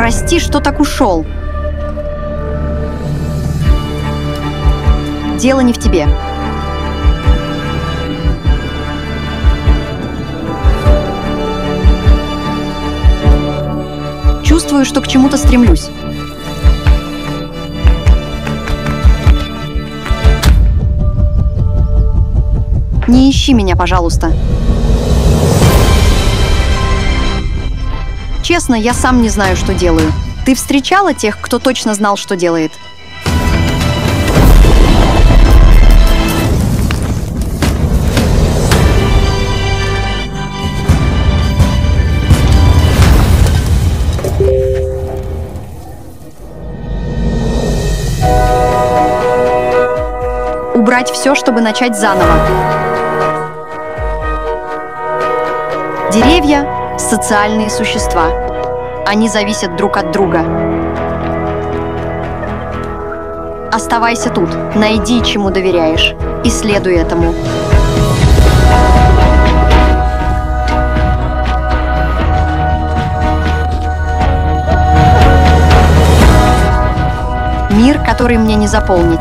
Прости, что так ушел. Дело не в тебе. Чувствую, что к чему-то стремлюсь. Не ищи меня, пожалуйста. Честно, я сам не знаю, что делаю. Ты встречала тех, кто точно знал, что делает? Убрать все, чтобы начать заново. Деревья – социальные существа. Они зависят друг от друга. Оставайся тут, найди, чему доверяешь, и следуй этому. Мир, который мне не заполнить.